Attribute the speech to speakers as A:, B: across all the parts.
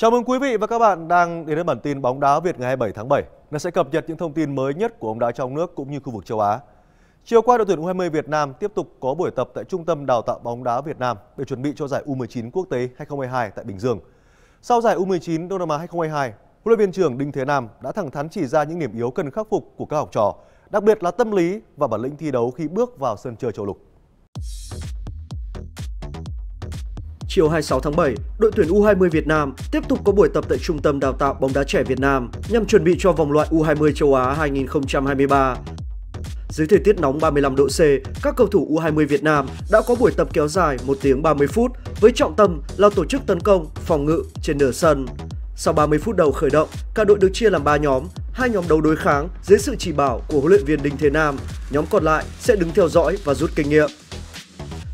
A: Chào mừng quý vị và các bạn đang đến với bản tin bóng đá Việt ngày 27 tháng 7. Nó sẽ cập nhật những thông tin mới nhất của bóng đá trong nước cũng như khu vực châu Á. Chiều qua đội tuyển U20 Việt Nam tiếp tục có buổi tập tại Trung tâm Đào tạo bóng đá Việt Nam để chuẩn bị cho giải U19 quốc tế 2022 tại Bình Dương. Sau giải U19 Đông Nam Á 2022, huấn luyện viên trưởng Đinh Thế Nam đã thẳng thắn chỉ ra những điểm yếu cần khắc phục của các học trò, đặc biệt là tâm lý và bản lĩnh thi đấu khi bước vào sân chơi châu lục.
B: Chiều 26 tháng 7, đội tuyển U20 Việt Nam tiếp tục có buổi tập tại Trung tâm Đào tạo bóng đá trẻ Việt Nam nhằm chuẩn bị cho vòng loại U20 châu Á 2023. Dưới thời tiết nóng 35 độ C, các cầu thủ U20 Việt Nam đã có buổi tập kéo dài 1 tiếng 30 phút với trọng tâm là tổ chức tấn công, phòng ngự trên nửa sân. Sau 30 phút đầu khởi động, cả đội được chia làm 3 nhóm, hai nhóm đấu đối kháng dưới sự chỉ bảo của huấn luyện viên Đinh Thế Nam, nhóm còn lại sẽ đứng theo dõi và rút kinh nghiệm.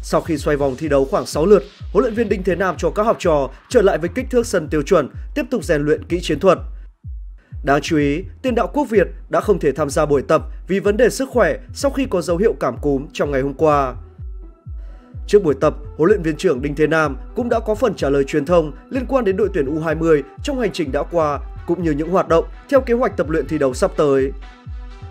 B: Sau khi xoay vòng thi đấu khoảng 6 lượt, huấn luyện viên Đinh Thế Nam cho các học trò trở lại với kích thước sân tiêu chuẩn, tiếp tục rèn luyện kỹ chiến thuật. Đáng chú ý, tiền đạo quốc Việt đã không thể tham gia buổi tập vì vấn đề sức khỏe sau khi có dấu hiệu cảm cúm trong ngày hôm qua. Trước buổi tập, huấn luyện viên trưởng Đinh Thế Nam cũng đã có phần trả lời truyền thông liên quan đến đội tuyển U20 trong hành trình đã qua cũng như những hoạt động theo kế hoạch tập luyện thi đấu sắp tới.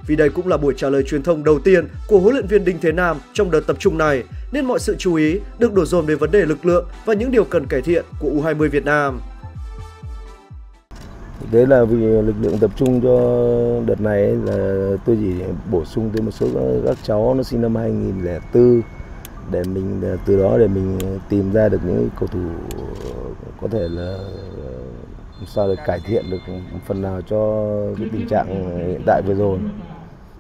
B: Vì đây cũng là buổi trả lời truyền thông đầu tiên của huấn luyện viên Đinh Thế Nam trong đợt tập trung này, nên mọi sự chú ý được đổ dồn về vấn đề lực lượng và những điều cần cải thiện của U20 Việt Nam.
C: Đấy là vì lực lượng tập trung cho đợt này là tôi chỉ bổ sung thêm một số các cháu nó sinh năm 2004 để mình từ đó để mình tìm ra được những cầu thủ có thể là ờ, sao để cải thiện được phần nào cho cái tình trạng hiện tại vừa rồi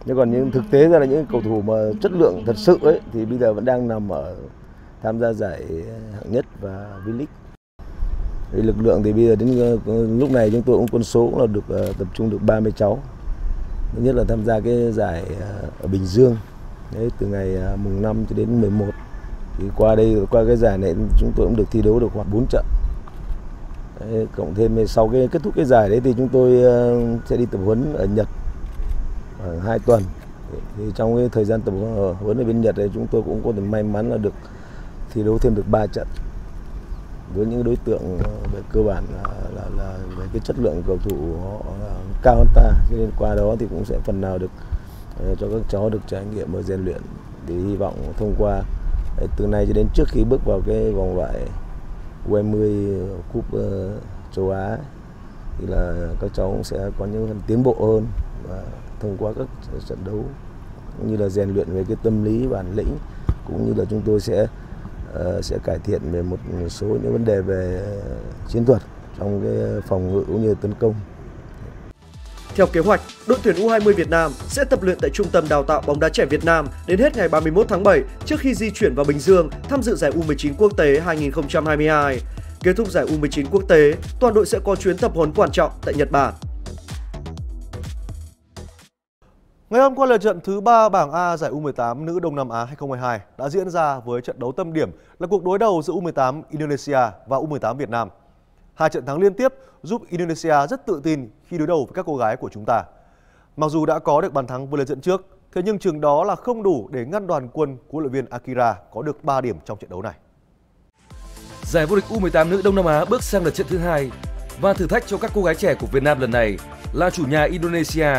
C: nhưng còn những thực tế ra là những cầu thủ mà chất lượng thật sự ấy thì bây giờ vẫn đang nằm ở tham gia giải hạng nhất và V-League. Thì lực lượng thì bây giờ đến ờ, lúc này chúng tôi cũng quân số cũng là được ờ, tập trung được 30 cháu. Thứ nhất là tham gia cái giải ờ, ở Bình Dương. Đấy từ ngày mùng 5 cho đến 11 thì qua đây qua cái giải này chúng tôi cũng được thi đấu được khoảng 4 trận. Đấy, cộng thêm sau cái kết thúc cái giải đấy thì chúng tôi sẽ đi tập huấn ở Nhật khoảng 2 tuần. Thì trong cái thời gian tập huấn ở bên Nhật này chúng tôi cũng có được may mắn là được thi đấu thêm được 3 trận. Với những đối tượng ờ, về cơ bản là, là, là về cái chất lượng cầu thủ họ cao hơn ta cho nên qua đó thì cũng sẽ phần nào được uh, cho các cháu được trải nghiệm và rèn luyện. Để hy vọng thông qua uh, từ nay cho đến trước khi bước vào cái vòng loại U20 cúp uh, châu Á thì là các cháu cũng sẽ có những tiến bộ hơn và thông qua các trận đấu cũng như là rèn luyện về cái tâm lý bản lĩnh cũng như là chúng tôi sẽ uh, sẽ cải thiện về một số những vấn đề về chiến thuật trong cái phòng ngự cũng như tấn công.
B: Theo kế hoạch, đội tuyển U20 Việt Nam sẽ tập luyện tại Trung tâm Đào tạo bóng đá trẻ Việt Nam đến hết ngày 31 tháng 7 trước khi di chuyển vào Bình Dương tham dự giải U19 quốc tế 2022. Kết thúc giải U19 quốc tế, toàn đội sẽ có chuyến tập huấn quan trọng tại Nhật Bản.
A: Ngày hôm qua là trận thứ 3 bảng A giải U18 nữ Đông Nam Á 2022 đã diễn ra với trận đấu tâm điểm là cuộc đối đầu giữa U18 Indonesia và U18 Việt Nam. Hai trận thắng liên tiếp giúp Indonesia rất tự tin khi đối đầu với các cô gái của chúng ta. Mặc dù đã có được bàn thắng vừa lên dẫn trước, thế nhưng chừng đó là không đủ để ngăn đoàn quân của huấn luyện viên Akira có được 3 điểm trong trận đấu này.
D: Giải vô địch U18 nữ Đông Nam Á bước sang lượt trận thứ hai và thử thách cho các cô gái trẻ của Việt Nam lần này là chủ nhà Indonesia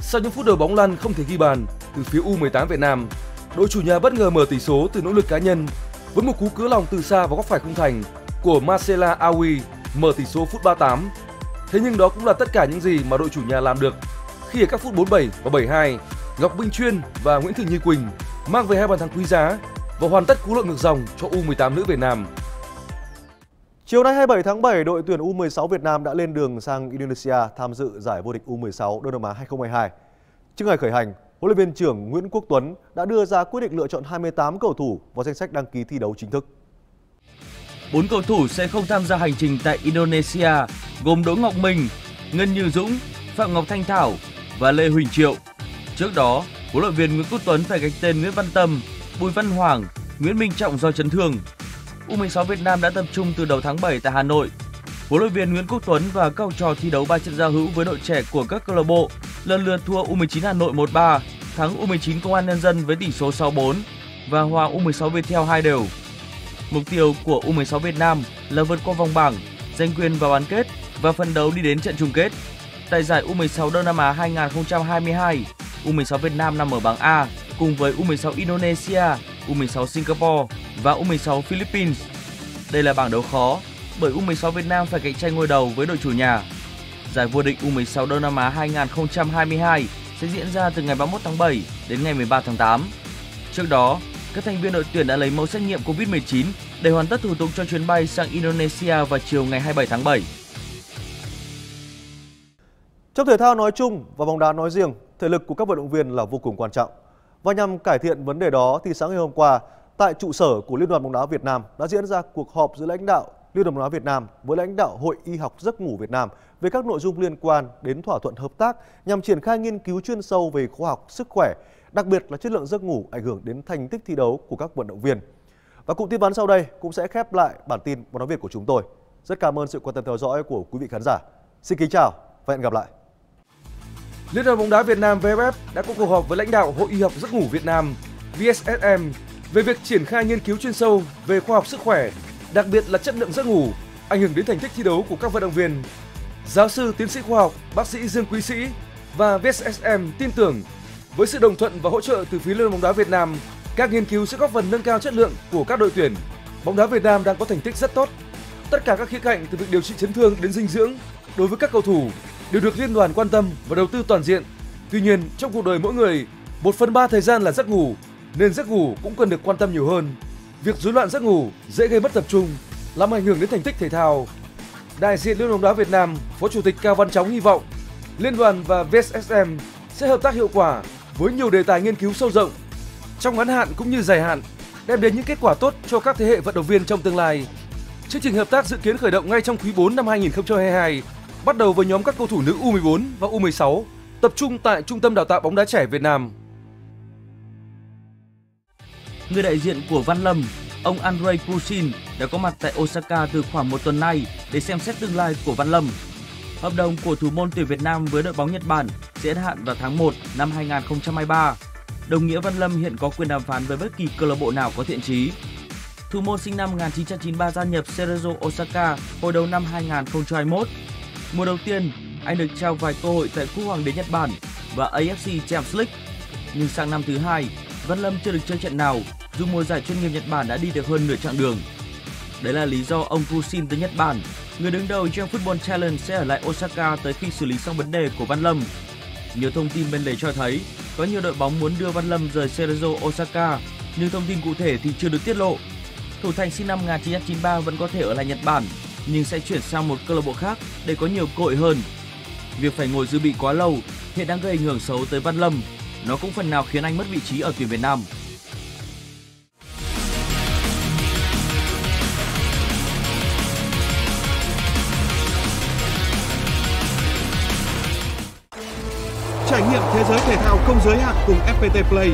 D: sau những phút đầu bóng lăn không thể ghi bàn từ phía U18 Việt Nam, đội chủ nhà bất ngờ mở tỷ số từ nỗ lực cá nhân với một cú cứa lòng từ xa vào góc phải khung thành của Marcela Awi mở tỷ số phút 38. Thế nhưng đó cũng là tất cả những gì mà đội chủ nhà làm được khi ở các phút 47 và 72, Ngọc Minh Chuyên và Nguyễn Thị Như Quỳnh mang về hai bàn thắng quý giá và hoàn tất cú lội ngược dòng cho U18 nữ Việt Nam.
A: Chiều nay 27 tháng 7, đội tuyển U16 Việt Nam đã lên đường sang Indonesia tham dự giải vô địch U16 Đông Nam Á 2022. Trước ngày khởi hành, huấn luyện viên trưởng Nguyễn Quốc Tuấn đã đưa ra quyết định lựa chọn 28 cầu thủ vào danh sách đăng ký thi đấu chính thức.
E: Bốn cầu thủ sẽ không tham gia hành trình tại Indonesia gồm Đỗ Ngọc Minh, Ngân Như Dũng, Phạm Ngọc Thanh Thảo và Lê Huỳnh Triệu. Trước đó, huấn luyện viên Nguyễn Quốc Tuấn phải gạch tên Nguyễn Văn Tâm, Bùi Văn Hoàng, Nguyễn Minh Trọng do chấn thương U16 Việt Nam đã tập trung từ đầu tháng 7 tại Hà Nội. Huấn luyện viên Nguyễn Quốc Tuấn và các trò thi đấu 3 trận giao hữu với đội trẻ của các câu lạc bộ lần lượt thua U19 Hà Nội 1-3, thắng U19 Công an Nhân dân với tỷ số 6-4 và hòa U16 Viettel 2 đều. Mục tiêu của U16 Việt Nam là vượt qua vòng bảng, giành quyền vào bán kết và phần đấu đi đến trận chung kết. Tại giải U16 Đông Nam Á 2022, U16 Việt Nam nằm ở bảng A cùng với U16 Indonesia, U16 Singapore và U16 Philippines. Đây là bảng đấu khó bởi U16 Việt Nam phải cạnh tranh ngôi đầu với đội chủ nhà. Giải vô địch U16 Đông Nam Á 2022 sẽ diễn ra từ ngày 31 tháng 7 đến ngày 13 tháng 8. Trước đó, các thành viên đội tuyển đã lấy mẫu xét nghiệm COVID-19 để hoàn tất thủ tục cho chuyến bay sang Indonesia vào chiều ngày 27 tháng 7.
A: Trong thể thao nói chung và bóng đá nói riêng, thể lực của các vận động viên là vô cùng quan trọng. Và nhằm cải thiện vấn đề đó thì sáng ngày hôm qua, tại trụ sở của Liên đoàn bóng đá Việt Nam đã diễn ra cuộc họp giữa lãnh đạo Liên đoàn bóng đá Việt Nam với lãnh đạo Hội Y học giấc ngủ Việt Nam về các nội dung liên quan đến thỏa thuận hợp tác nhằm triển khai nghiên cứu chuyên sâu về khoa học sức khỏe, đặc biệt là chất lượng giấc ngủ ảnh hưởng đến thành tích thi đấu của các vận động viên. Và cụm tin vắn sau đây cũng sẽ khép lại bản tin bóng đá Việt của chúng tôi. Rất cảm ơn sự quan tâm theo dõi của quý vị khán giả. Xin kính chào và hẹn gặp lại.
D: Liên đoàn bóng đá Việt Nam VFF đã có cuộc họp với lãnh đạo Hội Y học giấc ngủ Việt Nam VSSM về việc triển khai nghiên cứu chuyên sâu về khoa học sức khỏe, đặc biệt là chất lượng giấc ngủ ảnh hưởng đến thành tích thi đấu của các vận động viên. Giáo sư tiến sĩ khoa học bác sĩ Dương Quý Sĩ và VSSM tin tưởng với sự đồng thuận và hỗ trợ từ phía Liên đoàn bóng đá Việt Nam, các nghiên cứu sẽ góp phần nâng cao chất lượng của các đội tuyển. Bóng đá Việt Nam đang có thành tích rất tốt. Tất cả các khía cạnh từ việc điều trị chấn thương đến dinh dưỡng đối với các cầu thủ đều được liên đoàn quan tâm và đầu tư toàn diện. Tuy nhiên, trong cuộc đời mỗi người, một phần ba thời gian là giấc ngủ, nên giấc ngủ cũng cần được quan tâm nhiều hơn. Việc rối loạn giấc ngủ dễ gây mất tập trung, làm ảnh hưởng đến thành tích thể thao. Đại diện Liên đoàn bóng đá Việt Nam, Phó Chủ tịch Cao Văn Chóng hy vọng Liên đoàn và VSSM sẽ hợp tác hiệu quả với nhiều đề tài nghiên cứu sâu rộng trong ngắn hạn cũng như dài hạn đem đến những kết quả tốt cho các thế hệ vận động viên trong tương lai. Chương trình hợp tác dự kiến khởi động ngay trong quý 4 năm 2022 bắt đầu với nhóm các cầu thủ nữ U14 và U16 tập trung tại Trung tâm Đào tạo bóng đá trẻ Việt Nam.
E: Người đại diện của Văn Lâm, ông Andrei Pusin đã có mặt tại Osaka từ khoảng một tuần nay để xem xét tương lai của Văn Lâm. Hợp đồng của thủ môn tuyển Việt Nam với đội bóng Nhật Bản sẽ hết hạn vào tháng 1 năm 2023. Đồng nghĩa Văn Lâm hiện có quyền đàm phán với bất kỳ câu lạc bộ nào có thiện chí. Thủ môn sinh năm 1993 gia nhập Cerezo Osaka hồi đầu năm 2021 Mùa đầu tiên, anh được trao vài cơ hội tại Cúp Hoàng đế Nhật Bản và AFC Champions League. Nhưng sang năm thứ hai, Văn Lâm chưa được chơi trận nào dù mùa giải chuyên nghiệp Nhật Bản đã đi được hơn nửa chặng đường. Đấy là lý do ông Pusin tới Nhật Bản, người đứng đầu trong Football Challenge sẽ ở lại Osaka tới khi xử lý xong vấn đề của Văn Lâm. Nhiều thông tin bên lề cho thấy có nhiều đội bóng muốn đưa Văn Lâm rời Cerezo Osaka, nhưng thông tin cụ thể thì chưa được tiết lộ. Thủ thành sinh năm 1993 vẫn có thể ở lại Nhật Bản nhưng sẽ chuyển sang một câu lạc bộ khác để có nhiều cơ hội hơn. Việc phải ngồi dự bị quá lâu hiện đang gây ảnh hưởng xấu tới Văn Lâm. Nó cũng phần nào khiến anh mất vị trí ở tuyển Việt Nam.
F: Nghiệm thế giới thể thao không giới hạn cùng FPT Play.